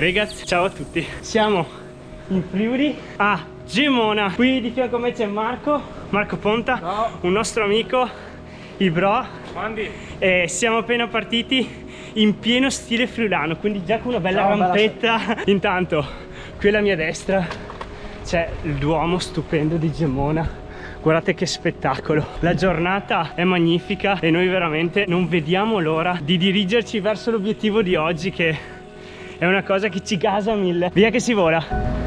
Ragazzi, ciao a tutti. Siamo in Friuli a Gemona. Qui di fianco a me c'è Marco, Marco Ponta, Ciao. un nostro amico, il bro. Mandi. E siamo appena partiti in pieno stile friulano, quindi già con una bella Ciao, bella rampetta. Intanto, qui alla mia destra c'è il Duomo stupendo di Gemona. Guardate che spettacolo! La giornata è magnifica e noi veramente non vediamo l'ora di dirigerci verso l'obiettivo di oggi che è una cosa che ci gasa a mille. Via che si vola!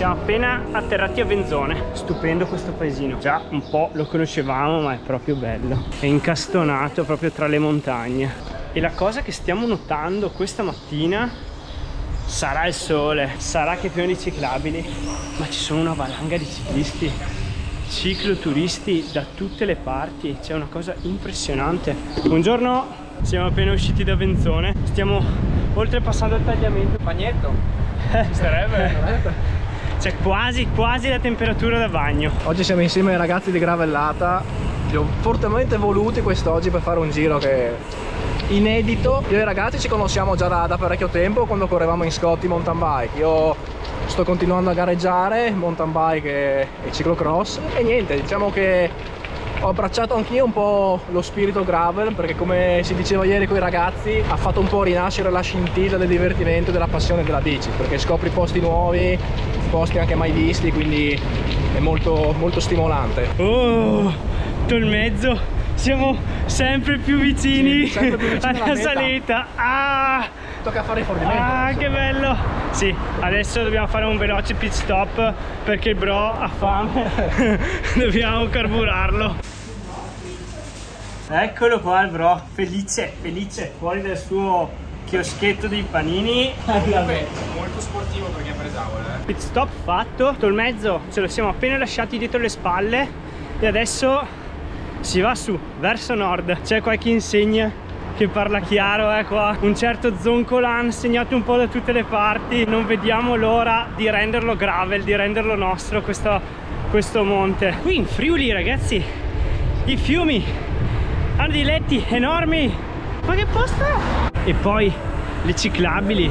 Siamo appena atterrati a Venzone, stupendo questo paesino. Già un po' lo conoscevamo, ma è proprio bello. È incastonato proprio tra le montagne. E la cosa che stiamo notando questa mattina sarà il sole, sarà che è pieno di ciclabili, ma ci sono una valanga di ciclisti, cicloturisti da tutte le parti. C'è una cosa impressionante. Buongiorno, siamo appena usciti da Venzone, stiamo oltrepassando il tagliamento. Bagnetto. Ci starebbe. C'è quasi quasi la temperatura da bagno. Oggi siamo insieme ai ragazzi di Gravellata. Li ho fortemente voluti quest'oggi per fare un giro che è inedito. Io e i ragazzi ci conosciamo già da, da parecchio tempo quando correvamo in Scotti mountain bike. Io sto continuando a gareggiare mountain bike e, e ciclocross e niente, diciamo che ho abbracciato anch'io un po' lo spirito gravel perché come si diceva ieri con i ragazzi ha fatto un po' rinascere la scintilla del divertimento e della passione della bici perché scopri posti nuovi, posti anche mai visti quindi è molto, molto stimolante. Oh, il mezzo. Siamo sempre più vicini, Sì, sempre più vicini alla alla salita. Ah, Tocca fare il fornimento. ah, adesso. che bello. Sì, adesso dobbiamo fare un veloce pit stop perché il bro ha fame. dobbiamo carburarlo. Eccolo qua il bro, felice, felice, fuori dal suo chioschetto di panini. molto sportivo perché è presavole eh. Pit stop fatto, tutto il mezzo ce lo siamo appena lasciati dietro le spalle e adesso si va su, verso nord. C'è qualche insegna che parla chiaro, eh qua, un certo zoncolan segnato un po' da tutte le parti. Non vediamo l'ora di renderlo gravel, di renderlo nostro questo, questo monte. Qui in Friuli ragazzi, i fiumi hanno dei letti enormi. Ma che posto è? E poi le ciclabili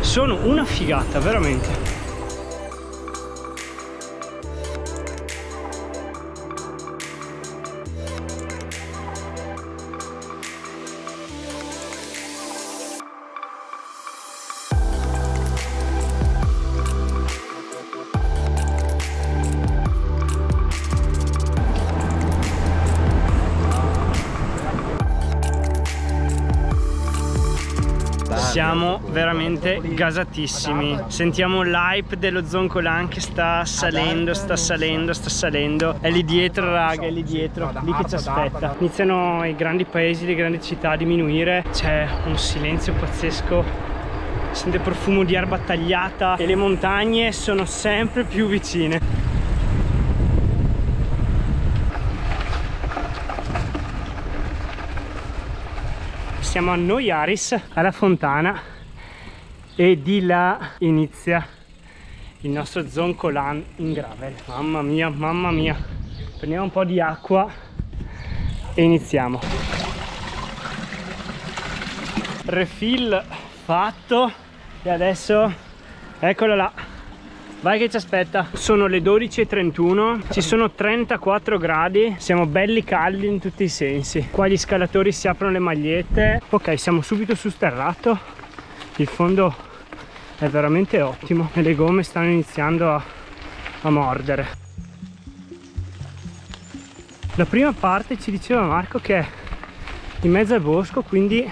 sono una figata, veramente. Veramente gasatissimi. Sentiamo l'hype dello Zoncolan che sta salendo, sta salendo, sta salendo. È lì dietro, raga, è lì dietro, lì che ci aspetta. Iniziano i grandi paesi, le grandi città a diminuire. C'è un silenzio pazzesco. Sente profumo di erba tagliata e le montagne sono sempre più vicine. siamo a Noiaris alla fontana e di là inizia il nostro zoncolan in gravel mamma mia mamma mia prendiamo un po' di acqua e iniziamo refill fatto e adesso eccolo là Vai che ci aspetta. Sono le 12.31, ci sono 34 gradi, siamo belli caldi in tutti i sensi. Qua gli scalatori si aprono le magliette. Ok, siamo subito sul sterrato. Il fondo è veramente ottimo e le gomme stanno iniziando a, a mordere. La prima parte ci diceva Marco che è in mezzo al bosco, quindi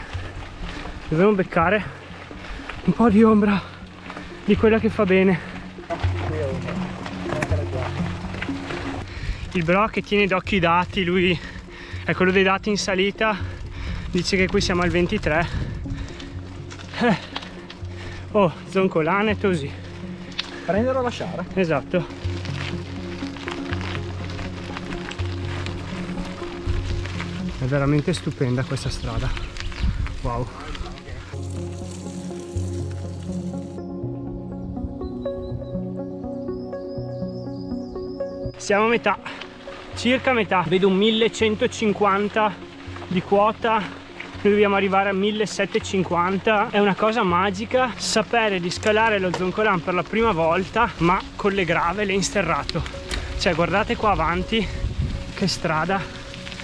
dobbiamo beccare un po' di ombra di quella che fa bene. Il bro che tiene d'occhio i dati, lui è quello dei dati in salita, dice che qui siamo al 23 eh. oh zoncolane così Prendere o lasciare? esatto. È veramente stupenda questa strada. Wow. Siamo a metà. Circa metà. Vedo un 1150 di quota noi dobbiamo arrivare a 1750 è una cosa magica sapere di scalare lo Zoncolan per la prima volta ma con le gravele in sterrato. Cioè guardate qua avanti che strada.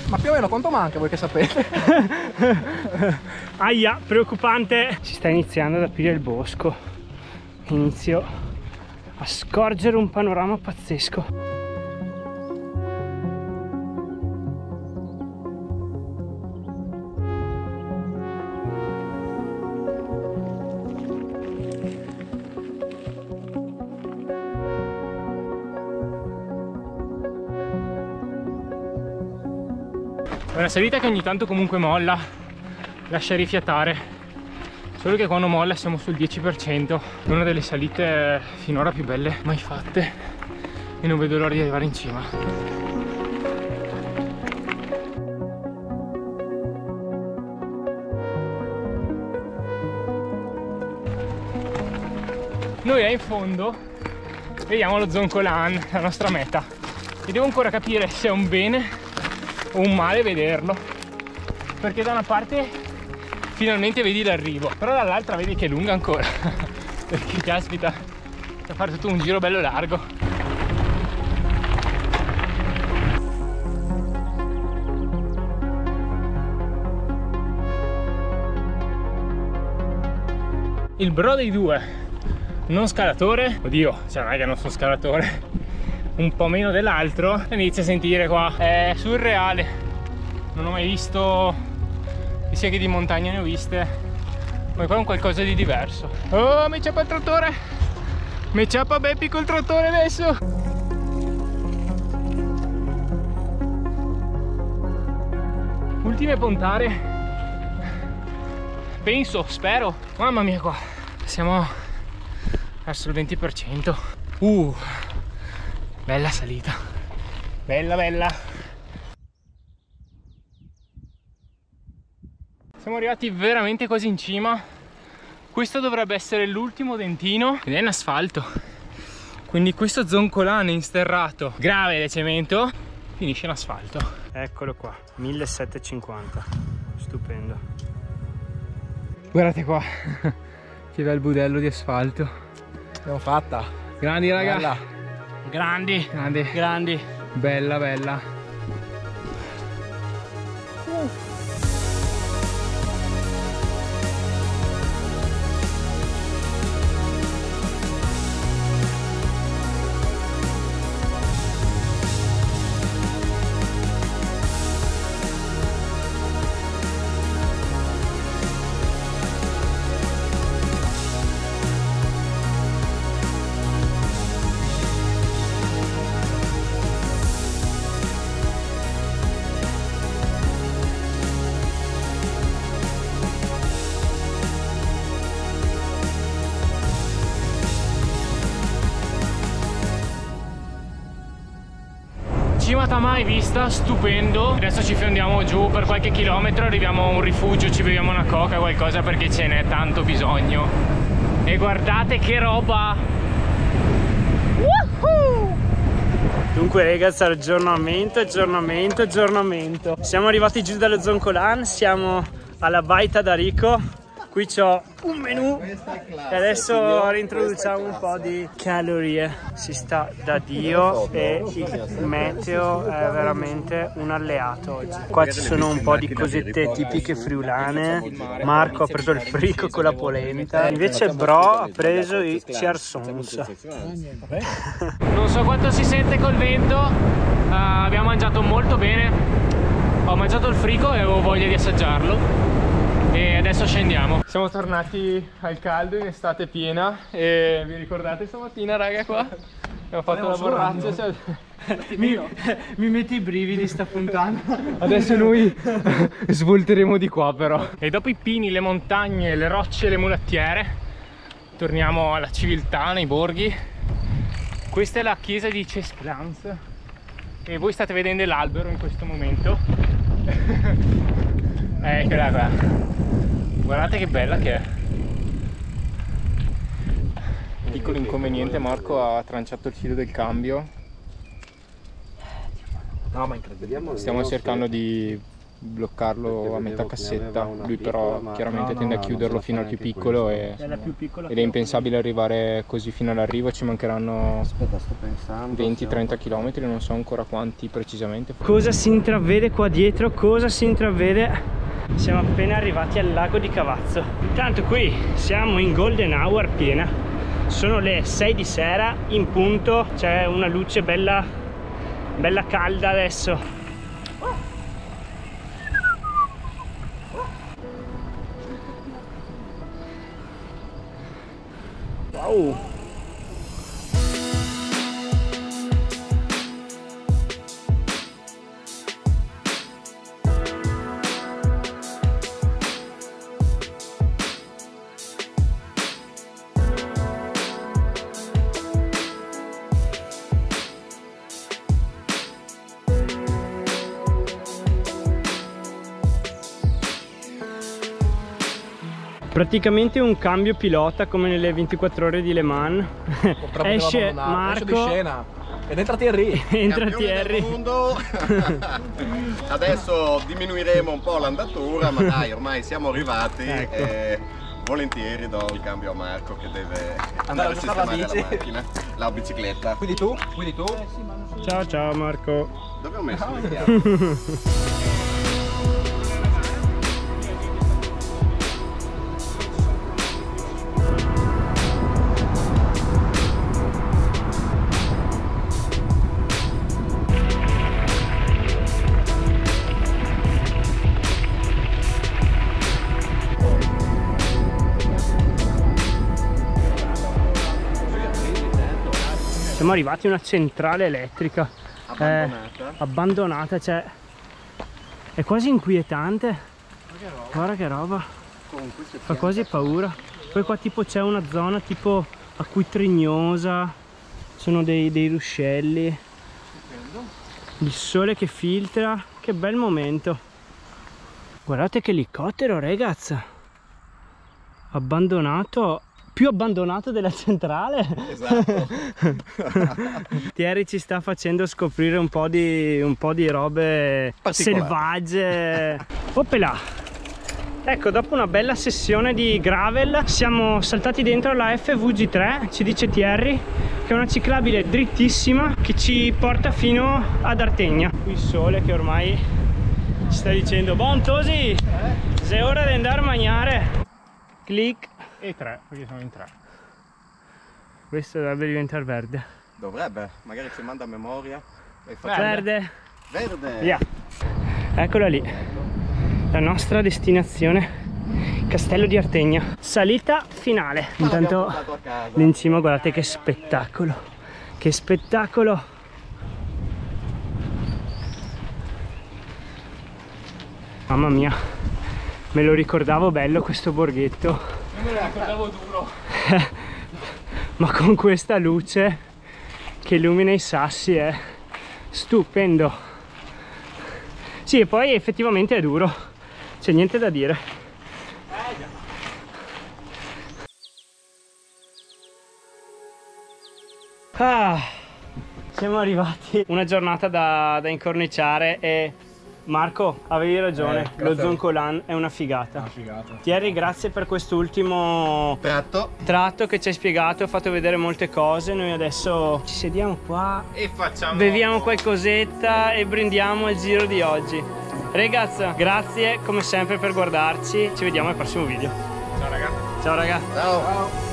Ma più o meno quanto manca voi che sapete? aia preoccupante. Si sta iniziando ad aprire il bosco. Inizio a scorgere un panorama pazzesco una salita che ogni tanto comunque molla, lascia rifiatare. Solo che quando molla siamo sul 10%. È una delle salite finora più belle mai fatte. E non vedo l'ora di arrivare in cima. Noi là in fondo vediamo lo Zoncolan, la nostra meta. E devo ancora capire se è un bene un male vederlo. Perché da una parte finalmente vedi l'arrivo, però dall'altra vedi che è lunga ancora. Perché caspita, da fare tutto un giro bello largo. Il bro dei due, non scalatore, oddio, cioè non è che non sono scalatore, un po' meno dell'altro, inizia a sentire qua, è surreale, non ho mai visto, sia che di montagna ne ho viste, ma qua è un qualcosa di diverso. Oh, mi ciappa il trattore, mi ciappa Beppi col trattore adesso. Ultime pontare, penso, spero, mamma mia qua, siamo verso il 20%. Uh, bella salita, bella bella. Siamo arrivati veramente quasi in cima. Questo dovrebbe essere l'ultimo dentino ed è in asfalto. Quindi questo zoncolano insterrato, grave cemento, finisce in asfalto. eccolo qua 1750 stupendo Guardate qua, che bel budello di asfalto. Abbiamo fatta. Grandi raga. Grandi Grandi. grandi Bella bella. Cimata mai vista, stupendo. Adesso ci fiondiamo giù per qualche chilometro, arriviamo a un rifugio, ci beviamo una coca, qualcosa perché ce n'è tanto bisogno. E guardate che roba! Dunque ragazzi aggiornamento, aggiornamento, aggiornamento Siamo arrivati giù dallo Zoncolan, siamo alla Baita d'Arico Qui c'ho un menù e adesso reintroduciamo un po' di calorie. Si sta da Dio e il meteo è veramente un alleato oggi. Qua ci sono un po' di cosette tipiche friulane. Marco ha preso il frico con la polenta. Invece Bro ha preso i charsons Non so quanto si sente col vento, eh, abbiamo mangiato molto bene. Ho mangiato il frico e avevo voglia di assaggiarlo. E adesso scendiamo. Siamo tornati al caldo in estate piena e vi ricordate stamattina raga qua? Abbiamo fatto la borraccia. cioè- mi, mi mette i brividi sta puntata. Adesso noi svolteremo di qua però. E dopo i pini, le montagne, le rocce, le mulattiere, torniamo alla civiltà nei borghi. Questa è la chiesa di Cesclans e voi state vedendo l'albero in questo momento. Eccola qua. Guardate che bella che è. Piccolo inconveniente, Marco ha tranciato il filo del cambio. No, ma incredibile. Stiamo cercando di bloccarlo a metà cassetta. Lui però chiaramente tende a chiuderlo fino al più piccolo e, È la più piccola. ed è impensabile arrivare così fino all'arrivo. Ci mancheranno Aspetta, sto pensando. 20-30 km, non so ancora quanti precisamente. Cosa si intravede qua dietro? Cosa si intravede? Siamo appena arrivati al lago di Cavazzo. Intanto qui siamo in golden hour piena. Sono le 6 di sera in punto. C'è una luce bella, bella calda adesso. Wow! Praticamente un cambio pilota come nelle 24 ore di Le Mans. Purtroppo Esce Marco, scena. Ed entra Thierry. entra Thierry. Adesso diminuiremo un po' l'andatura, ma dai, ormai siamo arrivati Ecco. e volentieri do il cambio a Marco che deve andare a giocare la sistemare la bici. macchina, la bicicletta. Quindi tu? Quindi tu? Ciao ciao Marco. Dove ho messo le chiavi? Siamo arrivati a una centrale elettrica. Abbandonata. Eh, abbandonata, cioè. È quasi inquietante. Guarda che roba. Fa quasi paura. Poi qua tipo c'è una zona tipo acquitrignosa. Sono dei, dei ruscelli. Il sole che filtra. Che bel momento. Guardate che elicottero, ragazza. Abbandonato. Più abbandonato della centrale. Esatto. Thierry ci sta facendo scoprire un po' di, un po' di robe selvagge. Oppela! Ecco, dopo una bella sessione di gravel siamo saltati dentro la FVG3, ci dice Thierry, che è una ciclabile drittissima che ci porta fino ad Artegna. Qui il sole che ormai ci sta dicendo, buon Tosi, è ora di andare a mangiare. Clic, E tre, perché siamo in tre. questo dovrebbe diventare verde. Dovrebbe, magari ci manda a memoria. e facciamo- Verde. Verde. Via. Eccola lì. La nostra destinazione. Castello di Artegna. Salita finale. Intanto lì in cima guardate che spettacolo. Che spettacolo. Mamma mia. Me lo ricordavo bello questo borghetto. Duro. Ma con questa luce che illumina i sassi è stupendo. Sì, e poi effettivamente è duro, c'è niente da dire. Ah, siamo arrivati. Una giornata da, da incorniciare e Marco, avevi ragione, Eh, lo. Zoncolan è una figata. figata. Thierry, grazie per quest'ultimo Tratto. tratto che ci hai spiegato, hai fatto vedere molte cose. Noi adesso ci sediamo qua, E facciamo... beviamo qualcosetta e brindiamo il giro di oggi. Ragazzi, grazie come sempre per guardarci. Ci vediamo al prossimo video. Ciao ragazzi. Ciao ragazzi. Ciao.